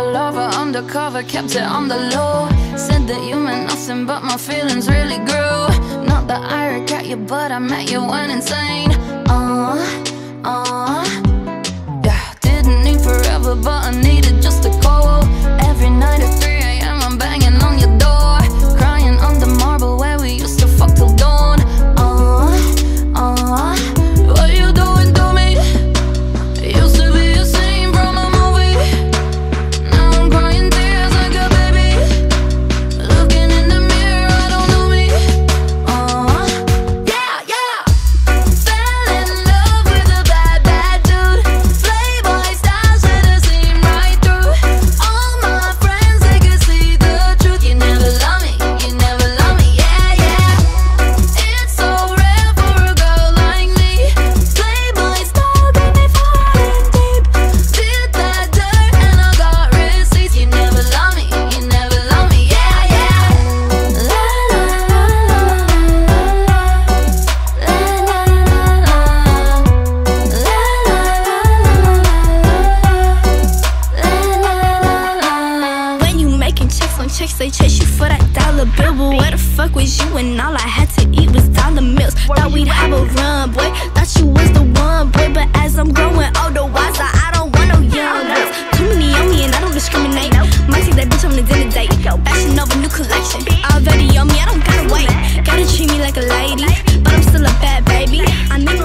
a lover undercover, kept it on the low. Said that you meant nothing, but my feelings really grew. Not that I regret you, but I met you went insane. they chase you for that dollar bill. But where the fuck was you when all I had to eat was dollar meals? Thought we'd have a run, boy. Thought you was the one, boy. But as I'm growing older, wiser, I don't want no young girls. Too many on me and I don't discriminate. Might see that bitch on a dinner date. Fashion over new collection. Already on me, I don't gotta wait. Gotta treat me like a lady, but I'm still a bad baby. I make